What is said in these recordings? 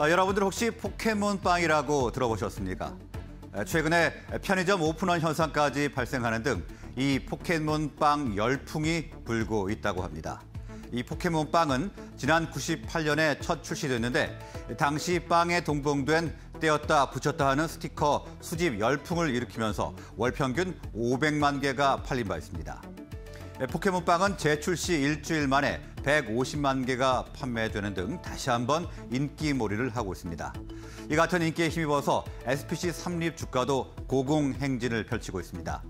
어, 여러분들 혹시 포켓몬빵이라고 들어보셨습니까? 최근에 편의점 오픈원 현상까지 발생하는 등 이 포켓몬빵 열풍이 불고 있다고 합니다. 이 포켓몬빵은 지난 98년에 첫 출시됐는데 당시 빵에 동봉된 떼었다 붙였다 하는 스티커 수집 열풍을 일으키면서 월 평균 500만 개가 팔린 바 있습니다. 포켓몬빵은 재출시 일주일 만에 150만 개가 판매되는 등 다시 한번 인기몰이를 하고 있습니다. 이 같은 인기에 힘입어서 SPC 삼립 주가도 고공행진을 펼치고 있습니다.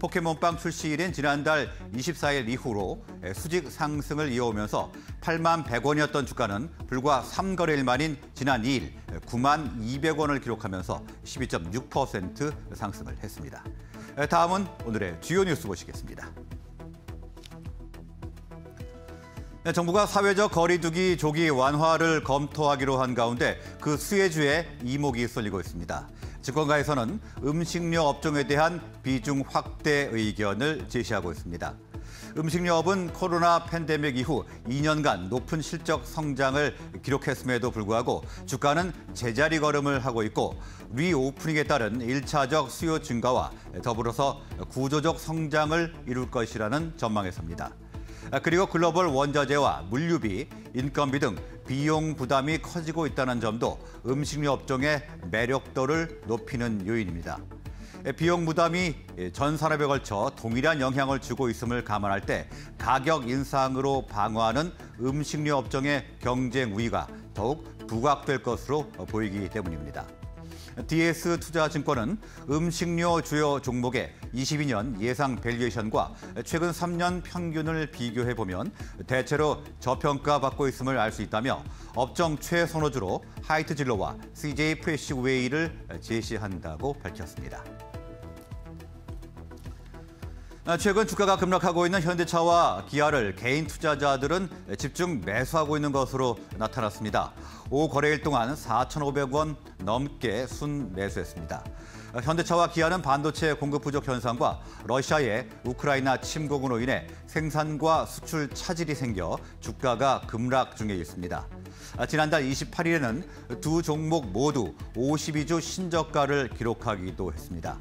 포켓몬빵 출시일인 지난달 24일 이후로 수직 상승을 이어오면서 8만 100원이었던 주가는 불과 3거래일 만인 지난 2일 9만 200원을 기록하면서 12.6% 상승을 했습니다. 다음은 오늘의 주요 뉴스 보시겠습니다. 정부가 사회적 거리두기 조기 완화를 검토하기로 한 가운데 그 수혜주에 이목이 쏠리고 있습니다. 집권가에서는 음식료 업종에 대한 비중 확대 의견을 제시하고 있습니다. 음식료업은 코로나 팬데믹 이후 2년간 높은 실적 성장을 기록했음에도 불구하고 주가는 제자리 걸음을 하고 있고 리오프닝에 따른 1차적 수요 증가와 더불어서 구조적 성장을 이룰 것이라는 전망에 섭니다. 아, 그리고 글로벌 원자재와 물류비, 인건비 등 비용 부담이 커지고 있다는 점도 음식료 업종의 매력도를 높이는 요인입니다. 비용 부담이 전 산업에 걸쳐 동일한 영향을 주고 있음을 감안할 때 가격 인상으로 방어하는 음식료 업종의 경쟁 우위가 더욱 부각될 것으로 보이기 때문입니다. DS 투자증권은 음식료 주요 종목의 22년 예상 밸류에이션과 최근 3년 평균을 비교해 보면 대체로 저평가받고 있음을 알 수 있다며 업종 최선호주로 하이트진로와 CJ 프레시웨이를 제시한다고 밝혔습니다. 최근 주가가 급락하고 있는 현대차와 기아를 개인 투자자들은 집중 매수하고 있는 것으로 나타났습니다. 5거래일 동안 4,500원 넘게 순 매수했습니다. 현대차와 기아는 반도체 공급 부족 현상과 러시아의 우크라이나 침공으로 인해 생산과 수출 차질이 생겨 주가가 급락 중에 있습니다. 지난달 28일에는 두 종목 모두 52주 신저가를 기록하기도 했습니다.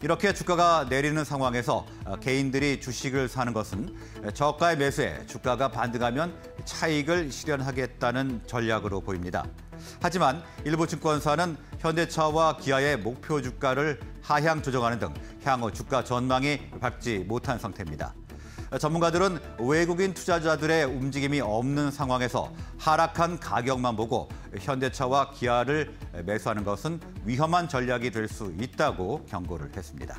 이렇게 주가가 내리는 상황에서 개인들이 주식을 사는 것은 저가의 매수에 주가가 반등하면 차익을 실현하겠다는 전략으로 보입니다. 하지만 일부 증권사는 현대차와 기아의 목표 주가를 하향 조정하는 등 향후 주가 전망이 밝지 못한 상태입니다. 전문가들은 외국인 투자자들의 움직임이 없는 상황에서 하락한 가격만 보고 현대차와 기아를 매수하는 것은 위험한 전략이 될 수 있다고 경고를 했습니다.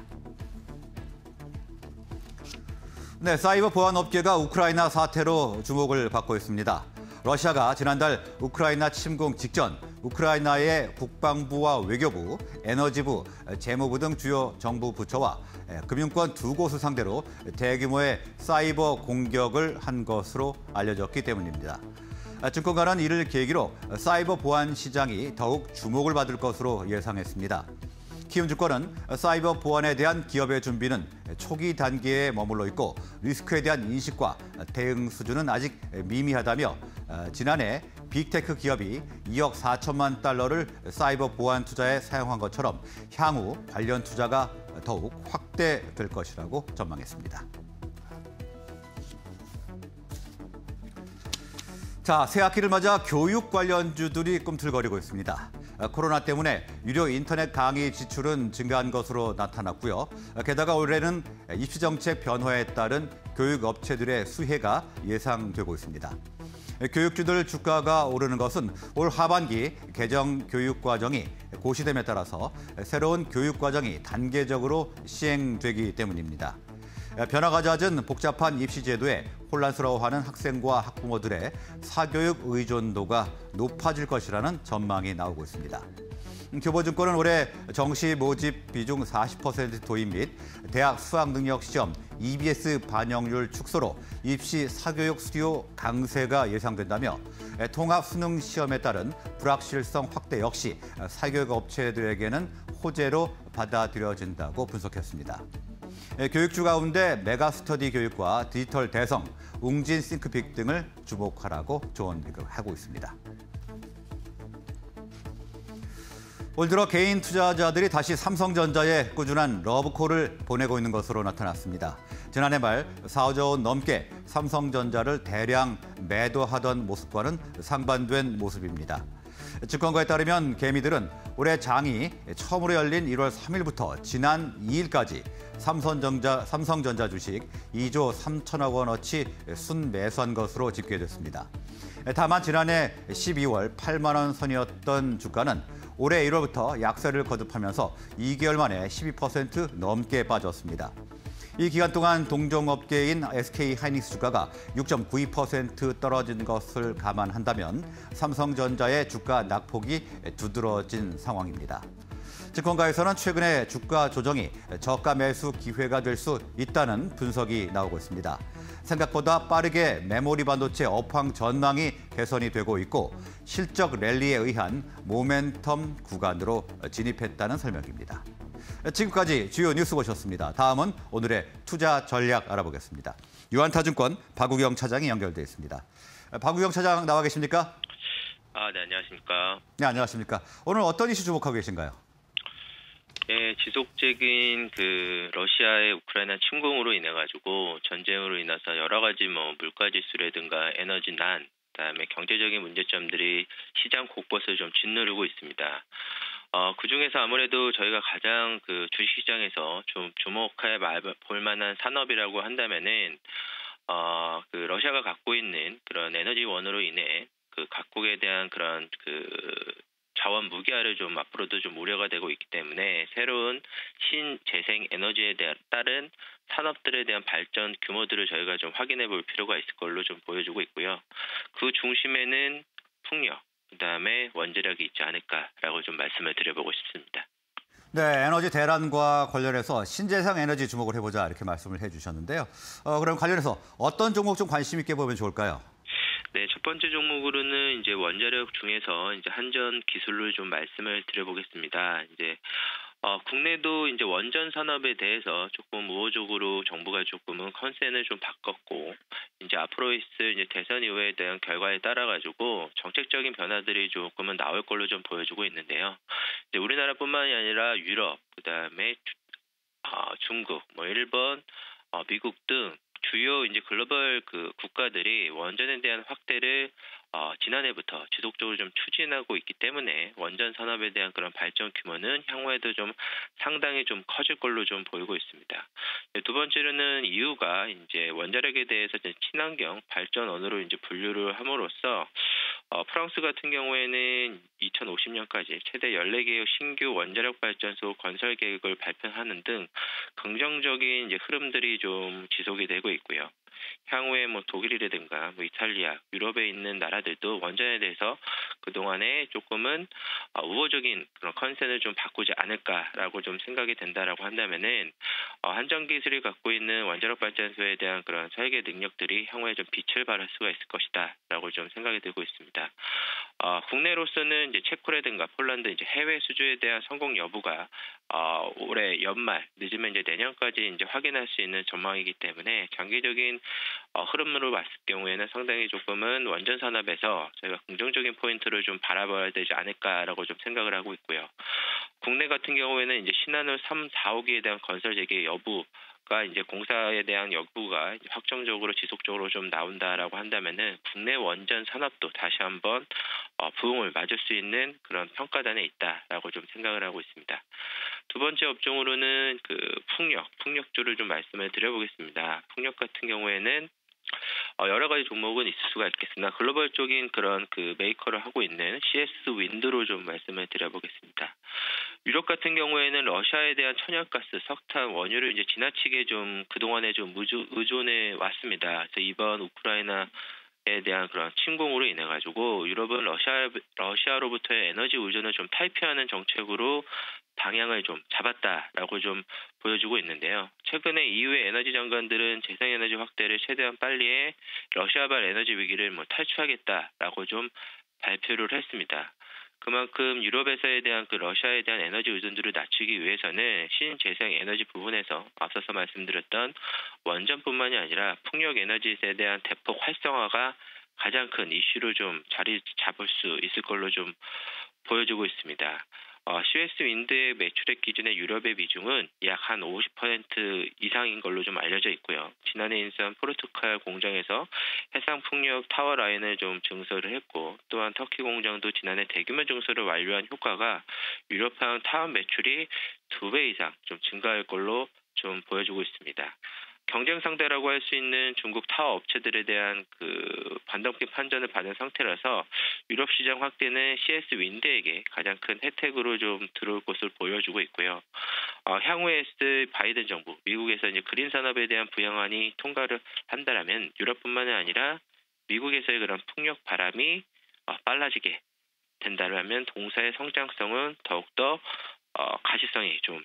네, 사이버 보안 업계가 우크라이나 사태로 주목을 받고 있습니다. 러시아가 지난달 우크라이나 침공 직전 우크라이나의 국방부와 외교부, 에너지부, 재무부 등 주요 정부 부처와 금융권 두 곳을 상대로 대규모의 사이버 공격을 한 것으로 알려졌기 때문입니다. 증권가는 이를 계기로 사이버 보안 시장이 더욱 주목을 받을 것으로 예상했습니다. 키움증권은 사이버 보안에 대한 기업의 준비는 초기 단계에 머물러 있고 리스크에 대한 인식과 대응 수준은 아직 미미하다며 지난해 빅테크 기업이 2억 4천만 달러를 사이버 보안 투자에 사용한 것처럼 향후 관련 투자가 더욱 확대될 것이라고 전망했습니다. 자, 새 학기를 맞아 교육 관련주들이 꿈틀거리고 있습니다. 코로나 때문에 유료 인터넷 강의 지출은 증가한 것으로 나타났고요. 게다가 올해는 입시 정책 변화에 따른 교육 업체들의 수혜가 예상되고 있습니다. 교육주들 주가가 오르는 것은 올 하반기 개정 교육 과정이 고시됨에 따라서 새로운 교육 과정이 단계적으로 시행되기 때문입니다. 변화가 잦은 복잡한 입시 제도에 혼란스러워하는 학생과 학부모들의 사교육 의존도가 높아질 것이라는 전망이 나오고 있습니다. 교보증권은 올해 정시 모집 비중 40% 도입 및 대학 수학능력 시험 EBS 반영률 축소로 입시 사교육 수요 강세가 예상된다며 통합 수능 시험에 따른 불확실성 확대 역시 사교육 업체들에게는 호재로 받아들여진다고 분석했습니다. 교육주 가운데 메가스터디 교육과 디지털 대성, 웅진 싱크빅 등을 주목하라고 조언하고 있습니다. 올 들어 개인 투자자들이 다시 삼성전자에 꾸준한 러브콜을 보내고 있는 것으로 나타났습니다. 지난해 말 4조 원 넘게 삼성전자를 대량 매도하던 모습과는 상반된 모습입니다. 증권가에 따르면 개미들은 올해 장이 처음으로 열린 1월 3일부터 지난 2일까지 삼성전자, 삼성전자 주식 2조 3천억 원어치 순 매수한 것으로 집계됐습니다. 다만 지난해 12월 8만 원 선이었던 주가는 올해 1월부터 약세를 거듭하면서 2개월 만에 12% 넘게 빠졌습니다. 이 기간 동안 동종업계인 SK 하이닉스 주가가 6.92% 떨어진 것을 감안한다면 삼성전자의 주가 낙폭이 두드러진 상황입니다. 증권가에서는 최근에 주가 조정이 저가 매수 기회가 될 수 있다는 분석이 나오고 있습니다. 생각보다 빠르게 메모리 반도체 업황 전망이 개선이 되고 있고 실적 랠리에 의한 모멘텀 구간으로 진입했다는 설명입니다. 지금까지 주요 뉴스 보셨습니다. 다음은 오늘의 투자 전략 알아보겠습니다. 유한타증권 박우경 차장이 연결돼 있습니다. 박우경 차장 나와 계십니까? 아, 네, 안녕하십니까? 네, 안녕하십니까? 오늘 어떤 이슈 주목하고 계신가요? 네, 지속적인 그 러시아의 우크라이나 침공으로 인해 가지고 전쟁으로 인해서 여러 가지 뭐 물가 지수라든가 에너지 난, 그다음에 경제적인 문제점들이 시장 곳곳을 좀 짓누르고 있습니다. 어, 그 중에서 아무래도 저희가 가장 그 주식시장에서 좀 주목해 볼 만한 산업이라고 한다면은 어, 그 러시아가 갖고 있는 그런 에너지원으로 인해 그 각국에 대한 그런 그 자원 무기화를 좀 앞으로도 좀 우려가 되고 있기 때문에 새로운 신재생 에너지에 따른 산업들에 대한 발전 규모들을 저희가 좀 확인해 볼 필요가 있을 걸로 좀 보여주고 있고요. 그 중심에는 풍력, 그다음에 원자력이 있지 않을까라고 좀 말씀을 드려보고 싶습니다. 네, 에너지 대란과 관련해서 신재생 에너지 주목을 해보자 이렇게 말씀을 해주셨는데요. 어, 그럼 관련해서 어떤 종목 좀 관심 있게 보면 좋을까요? 네, 첫 번째 종목으로는 이제 원자력 중에서 이제 한전 기술을 좀 말씀을 드려보겠습니다. 이제 어, 국내도 이제 원전 산업에 대해서 조금 우호적으로 정부가 조금은 컨센을 좀 바꿨고 이제 앞으로 있을 이제 대선 이후에 대한 결과에 따라 가지고 정책적인 변화들이 조금은 나올 걸로 좀 보여주고 있는데요. 이제 우리나라뿐만이 아니라 유럽, 그다음에 어, 중국, 뭐 일본, 어, 미국 등 주요 이제 글로벌 그 국가들이 원전에 대한 확대를 어, 지난해부터 지속적으로 좀 추진하고 있기 때문에 원전 산업에 대한 그런 발전 규모는 향후에도 좀 상당히 좀 커질 걸로 좀 보이고 있습니다. 네, 두 번째로는 이유가 이제 원자력에 대해서 친환경 발전원으로 이제 분류를 함으로써 어, 프랑스 같은 경우에는 2050년까지 최대 14개의 신규 원자력 발전소 건설 계획을 발표하는 등 긍정적인 이제 흐름들이 좀 지속이 되고 있고요. 향후에 뭐 독일이라든가 뭐 이탈리아, 유럽에 있는 나라들도 원전에 대해서 그동안에 조금은 어, 우호적인 그런 컨센을 좀 바꾸지 않을까라고 좀 생각이 된다라고 한다면은 어, 한전 기술이 갖고 있는 원자력 발전소에 대한 그런 설계 능력들이 향후에 좀 빛을 발할 수가 있을 것이다라고 좀 생각이 들고 있습니다. 어, 국내로서는 이제 체코라든가 폴란드 이제 해외 수주에 대한 성공 여부가 어, 올해 연말 늦으면 이제 내년까지 이제 확인할 수 있는 전망이기 때문에 장기적인 어, 흐름으로 봤을 경우에는 상당히 조금은 원전 산업에서 저희가 긍정적인 포인트를 좀 바라봐야 되지 않을까라고 좀 생각을 하고 있고요. 국내 같은 경우에는 이제 신한울 3, 4호기에 대한 건설 재개 여부 가 이제 공사에 대한 여부가 확정적으로 지속적으로 좀 나온다라고 한다면은 국내 원전 산업도 다시 한번 어, 부흥을 맞을 수 있는 그런 평가단에 있다라고 좀 생각을 하고 있습니다. 두 번째 업종으로는 그 풍력, 풍력주를 좀 말씀을 드려보겠습니다. 풍력 같은 경우에는 어, 여러 가지 종목은 있을 수가 있겠으나 글로벌적인 그런 그 메이커를 하고 있는 CS 윈드로 좀 말씀을 드려보겠습니다. 유럽 같은 경우에는 러시아에 대한 천연가스, 석탄, 원유를 이제 지나치게 좀 그동안에 좀 의존해 왔습니다. 그래서 이번 우크라이나 에 대한 그런 침공으로 인해 가지고 유럽은 러시아 러시아로부터의 에너지 의존을 좀 탈피하는 정책으로 방향을 좀 잡았다라고 좀 보여주고 있는데요. 최근에 EU의 에너지 장관들은 재생에너지 확대를 최대한 빨리에 러시아발 에너지 위기를 뭐 탈출하겠다라고 좀 발표를 했습니다. 그만큼 유럽에서에 대한 그 러시아에 대한 에너지 의존도를 낮추기 위해서는 신재생 에너지 부분에서 앞서서 말씀드렸던 원전뿐만이 아니라 풍력 에너지에 대한 대폭 활성화가 가장 큰 이슈로 좀 자리 잡을 수 있을 걸로 좀 보여주고 있습니다. 어, CS 윈드의 매출액 기준의 유럽의 비중은 약 한 50% 이상인 걸로 좀 알려져 있고요. 지난해 인수한 포르투갈 공장에서 해상 풍력 타워 라인을 좀 증설을 했고 또한 터키 공장도 지난해 대규모 증설을 완료한 효과가 유럽향 타워 매출이 두 배 이상 좀 증가할 걸로 좀 보여주고 있습니다. 경쟁 상대라고 할 수 있는 중국 타워 업체들에 대한 그 반덤핑 판정을 받은 상태라서 유럽 시장 확대는 씨에스윈드에게 가장 큰 혜택으로 좀 들어올 것을 보여주고 있고요. 어, 향후에 있을 바이든 정부, 미국에서 이제 그린 산업에 대한 부양안이 통과를 한다라면 유럽뿐만이 아니라 미국에서의 그런 풍력 바람이 어, 빨라지게 된다면 동사의 성장성은 더욱더 어, 가시성이 좀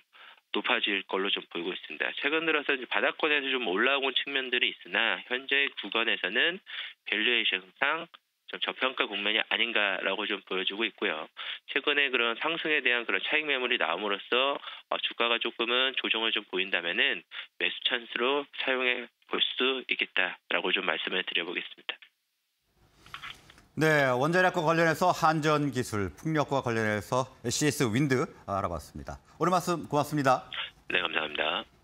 높아질 걸로 좀 보이고 있습니다. 최근 들어서 이제 바닥권에서 좀 올라온 측면들이 있으나 현재 구간에서는 밸류에이션상 좀 저평가 국면이 아닌가라고 좀 보여주고 있고요. 최근에 그런 상승에 대한 그런 차익 매물이 나옴으로써 어, 주가가 조금은 조정을 좀 보인다면은 매수 찬스로 사용해 볼 수 있겠다라고 좀 말씀을 드려보겠습니다. 네, 원자력과 관련해서 한전 기술, 풍력과 관련해서 CS 윈드 알아봤습니다. 오늘 말씀 고맙습니다. 네, 감사합니다.